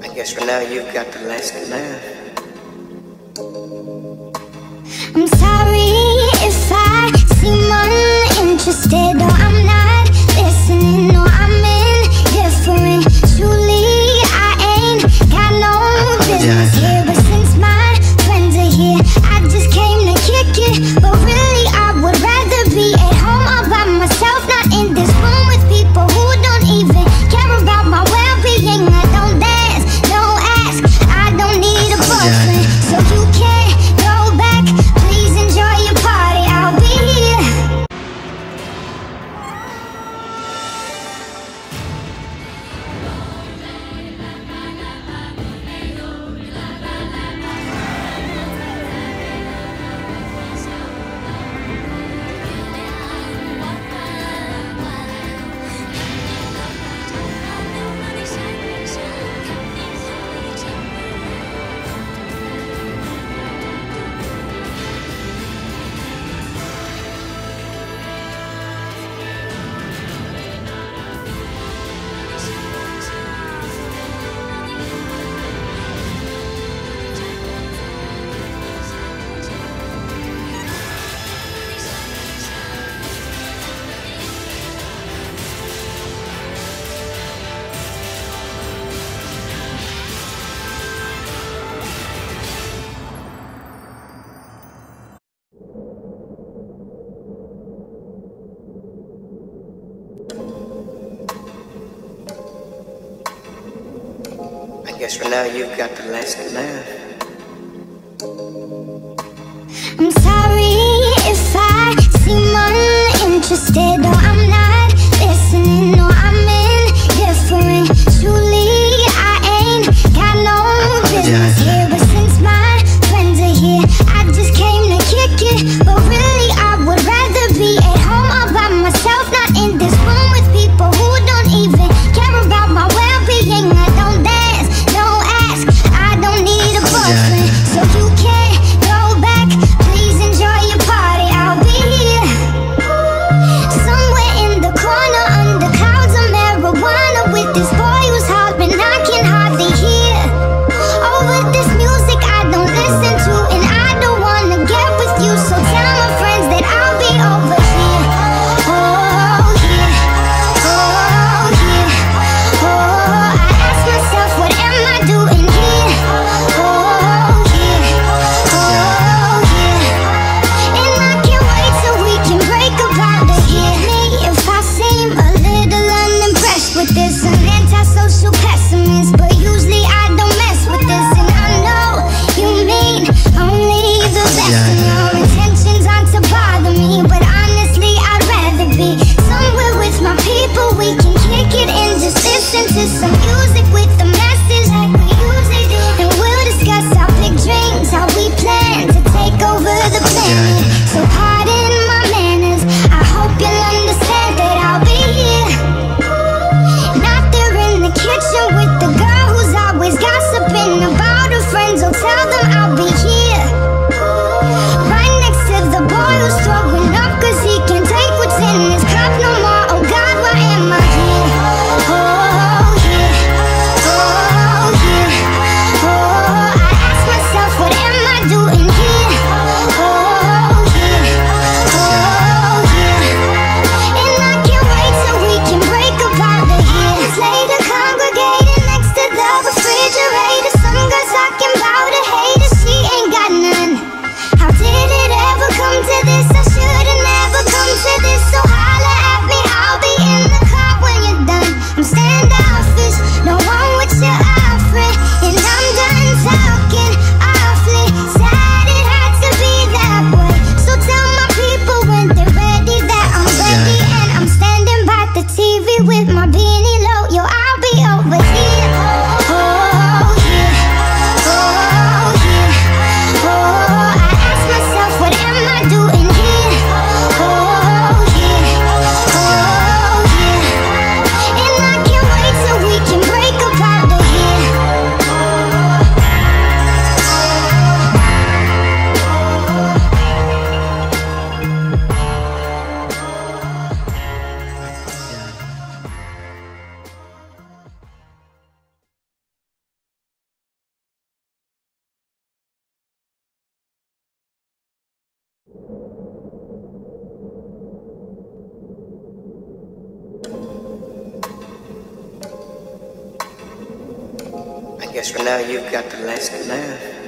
I guess for now you've got the last laugh. I'm sorry if I seem uninterested. Guess for now you've got the last laugh. I'm sorry if I seem uninterested or I'm social pessimist, but you I guess for now you've got the last laugh.